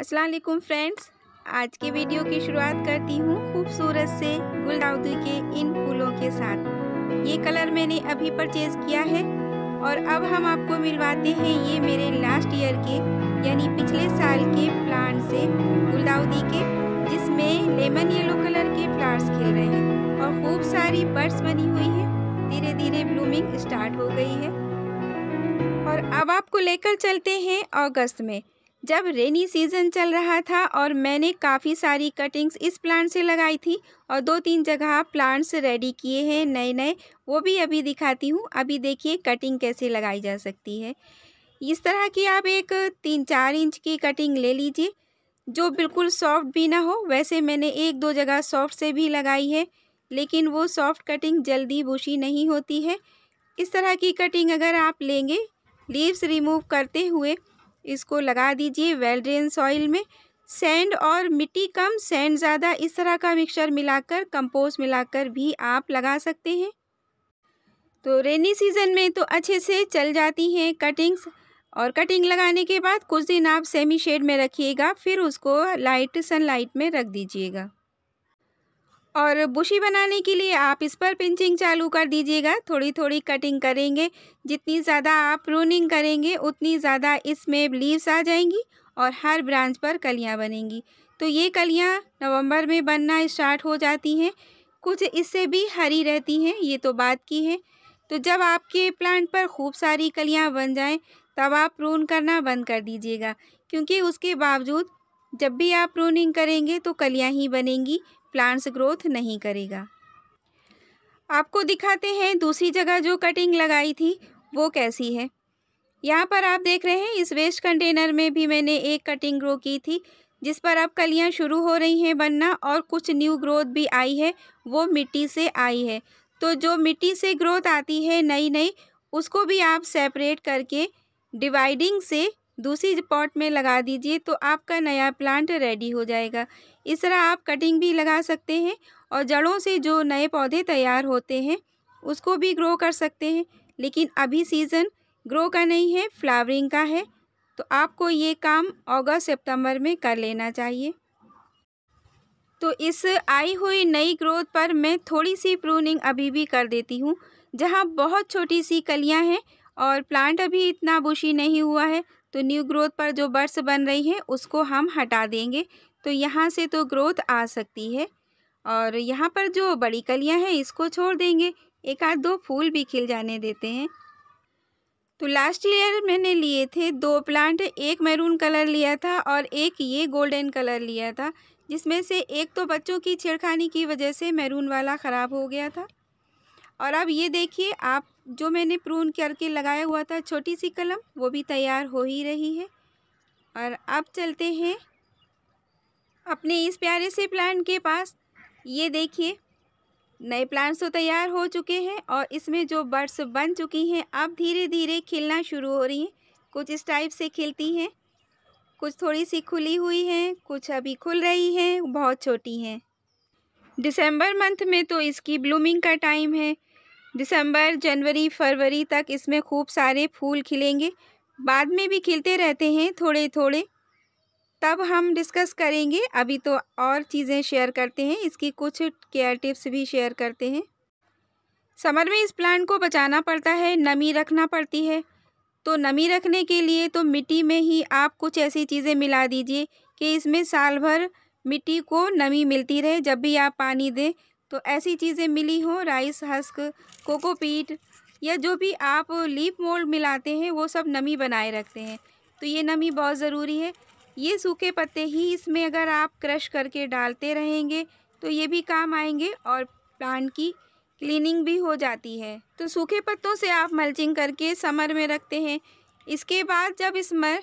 अस्सलाम वालेकुम फ्रेंड्स। आज के वीडियो की शुरुआत करती हूँ खूबसूरत से गुलदाउदी के इन फूलों के साथ। ये कलर मैंने अभी परचेज़ किया है और अब हम आपको मिलवाते हैं ये मेरे लास्ट ईयर के, यानी पिछले साल के प्लांट से गुलदाउदी के, जिसमें लेमन येलो कलर के फ्लावर्स खिल रहे हैं और खूब सारी बर्ड्स बनी हुई हैं। धीरे धीरे ब्लूमिंग स्टार्ट हो गई है। और अब आपको लेकर चलते हैं अगस्त में। जब रेनी सीज़न चल रहा था और मैंने काफ़ी सारी कटिंग्स इस प्लांट से लगाई थी और दो तीन जगह प्लांट्स रेडी किए हैं नए नए वो भी अभी दिखाती हूँ। अभी देखिए कटिंग कैसे लगाई जा सकती है। इस तरह की आप एक तीन चार इंच की कटिंग ले लीजिए, जो बिल्कुल सॉफ्ट भी ना हो। वैसे मैंने एक दो जगह सॉफ्ट से भी लगाई है, लेकिन वो सॉफ्ट कटिंग जल्दी बुशी नहीं होती है। इस तरह की कटिंग अगर आप लेंगे, लीव्स रिमूव करते हुए इसको लगा दीजिए वेल ड्रेन सॉइल में। सैंड और मिट्टी कम, सैंड ज़्यादा, इस तरह का मिक्सचर मिलाकर, कंपोस्ट मिलाकर भी आप लगा सकते हैं। तो रेनी सीज़न में तो अच्छे से चल जाती हैं कटिंग्स, और कटिंग लगाने के बाद कुछ दिन आप सेमी शेड में रखिएगा, फिर उसको लाइट, सनलाइट में रख दीजिएगा। और बुशी बनाने के लिए आप इस पर पिंचिंग चालू कर दीजिएगा। थोड़ी थोड़ी कटिंग करेंगे। जितनी ज़्यादा आप प्रूनिंग करेंगे, उतनी ज़्यादा इसमें लीव्स आ जाएँगी और हर ब्रांच पर कलियाँ बनेंगी। तो ये कलियाँ नवंबर में बनना स्टार्ट हो जाती हैं। कुछ इससे भी हरी रहती हैं, ये तो बात की है। तो जब आपके प्लांट पर खूब सारी कलियाँ बन जाएँ, तब आप प्रून करना बंद कर दीजिएगा, क्योंकि उसके बावजूद जब भी आप प्रूनिंग करेंगे तो कलियाँ ही बनेंगी प्लांट्स ग्रोथ नहीं करेगा। आपको दिखाते हैं दूसरी जगह जो कटिंग लगाई थी, वो कैसी है। यहाँ पर आप देख रहे हैं, इस वेस्ट कंटेनर में भी मैंने एक कटिंग ग्रो की थी, जिस पर अब कलियाँ शुरू हो रही हैं बनना और कुछ न्यू ग्रोथ भी आई है, वो मिट्टी से आई है। तो जो मिट्टी से ग्रोथ आती है नई नई उसको भी आप सेपरेट करके डिवाइडिंग से दूसरी पॉट में लगा दीजिए तो आपका नया प्लांट रेडी हो जाएगा। इस तरह आप कटिंग भी लगा सकते हैं और जड़ों से जो नए पौधे तैयार होते हैं, उसको भी ग्रो कर सकते हैं। लेकिन अभी सीज़न ग्रो का नहीं है, फ्लावरिंग का है तो आपको ये काम अगस्त सितंबर में कर लेना चाहिए। तो इस आई हुई नई ग्रोथ पर मैं थोड़ी सी प्रूनिंग अभी भी कर देती हूँ, जहाँ बहुत छोटी सी कलियाँ हैं और प्लांट अभी इतना बुशी नहीं हुआ है तो न्यू ग्रोथ पर जो बर्ड्स बन रही हैं, उसको हम हटा देंगे। तो यहाँ से तो ग्रोथ आ सकती है। और यहाँ पर जो बड़ी कलियाँ हैं, इसको छोड़ देंगे। एक आध दो फूल भी खिल जाने देते हैं। तो लास्ट ईयर मैंने लिए थे दो प्लांट एक मैरून कलर लिया था और एक ये गोल्डन कलर लिया था, जिसमें से एक तो बच्चों की छेड़खानी की वजह से मैरून वाला ख़राब हो गया था। और अब ये देखिए, आप जो मैंने प्रून करके लगाया हुआ था, छोटी सी कलम, वो भी तैयार हो ही रही है। और अब चलते हैं अपने इस प्यारे से प्लांट के पास। ये देखिए, नए प्लांट्स तो तैयार हो चुके हैं और इसमें जो बर्ड्स बन चुकी हैं, अब धीरे धीरे खिलना शुरू हो रही हैं। कुछ इस टाइप से खिलती हैं, कुछ थोड़ी सी खुली हुई हैं, कुछ अभी खुल रही हैं, बहुत छोटी हैं। दिसंबर मंथ में तो इसकी ब्लूमिंग का टाइम है दिसंबर, जनवरी, फरवरी तक इसमें खूब सारे फूल खिलेंगे। बाद में भी खिलते रहते हैं थोड़े थोड़े तब हम डिस्कस करेंगे। अभी तो और चीज़ें शेयर करते हैं। इसकी कुछ केयर टिप्स भी शेयर करते हैं। समर में इस प्लांट को बचाना पड़ता है, नमी रखना पड़ती है। तो नमी रखने के लिए तो मिट्टी में ही आप कुछ ऐसी चीज़ें मिला दीजिए कि इसमें साल भर मिट्टी को नमी मिलती रहे। जब भी आप पानी दें तो ऐसी चीज़ें मिली हों, राइस, हस्क कोकोपीट या जो भी आप लीप मोल्ड मिलाते हैं, वो सब नमी बनाए रखते हैं। तो ये नमी बहुत ज़रूरी है। ये सूखे पत्ते ही इसमें अगर आप क्रश करके डालते रहेंगे तो ये भी काम आएँगे और प्लांट की क्लीनिंग भी हो जाती है। तो सूखे पत्तों से आप मल्चिंग करके समर में रखते हैं। इसके बाद जब इसमें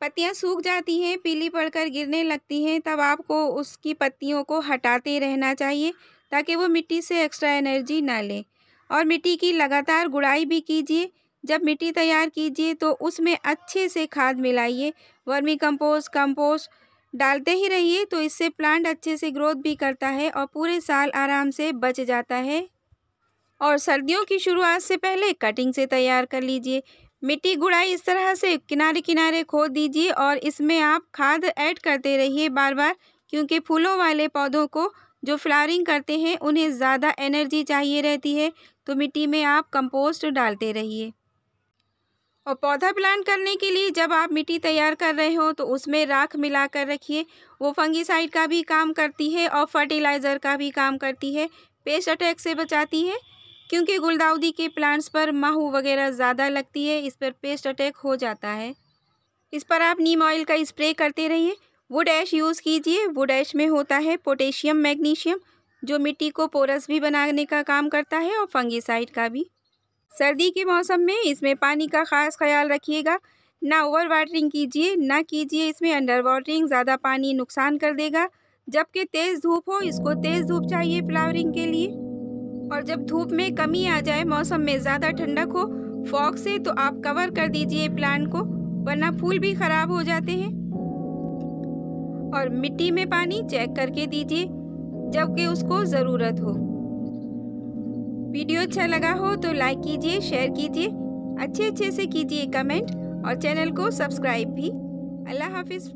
पत्तियाँ सूख जाती हैं, पीली पड़कर गिरने लगती हैं, तब आपको उसकी पत्तियों को हटाते रहना चाहिए। ताकि वो मिट्टी से एक्स्ट्रा एनर्जी ना लें। और मिट्टी की लगातार गुड़ाई भी कीजिए। जब मिट्टी तैयार कीजिए तो उसमें अच्छे से खाद मिलाइए। वर्मी कंपोस्ट कंपोस्ट डालते ही रहिए तो इससे प्लांट अच्छे से ग्रोथ भी करता है और पूरे साल आराम से बच जाता है। और सर्दियों की शुरुआत से पहले कटिंग से तैयार कर लीजिए। मिट्टी गुड़ाई इस तरह से किनारे किनारे खोद दीजिए और इसमें आप खाद ऐड करते रहिए बार बार क्योंकि फूलों वाले पौधों को जो फ्लावरिंग करते हैं, उन्हें ज़्यादा एनर्जी चाहिए रहती है तो मिट्टी में आप कंपोस्ट डालते रहिए। और पौधा प्लांट करने के लिए जब आप मिट्टी तैयार कर रहे हो तो उसमें राख मिला कर रखिए। वो फंगीसाइड का भी काम करती है और फर्टिलाइज़र का भी काम करती है। पेस्ट अटैक से बचाती है, क्योंकि गुलदाउदी के प्लांट्स पर माहू वगैरह ज़्यादा लगती है, इस पर पेस्ट अटैक हो जाता है। इस पर आप नीम ऑयल का स्प्रे करते रहिए वुड ऐश यूज़ कीजिए। वुड ऐश में होता है पोटेशियम, मैग्नीशियम, जो मिट्टी को पोरस भी बनाने का काम करता है और फंगीसाइड का भी। सर्दी के मौसम में इसमें पानी का ख़ास ख्याल रखिएगा। ना ओवर वाटरिंग कीजिए, ना कीजिए इसमें अंडर वाटरिंग, ज़्यादा पानी नुकसान कर देगा। जबकि तेज़ धूप हो, इसको तेज़ धूप चाहिए फ्लावरिंग के लिए। और जब धूप में कमी आ जाए, मौसम में ज़्यादा ठंडक हो, फॉग से तो आप कवर कर दीजिए प्लांट को, वरना फूल भी ख़राब हो जाते हैं। और मिट्टी में पानी चेक करके दीजिए, जबकि उसको ज़रूरत हो। वीडियो अच्छा लगा हो तो लाइक कीजिए, शेयर कीजिए अच्छे अच्छे से कीजिए कमेंट और चैनल को सब्सक्राइब भी। अल्लाह हाफिज़।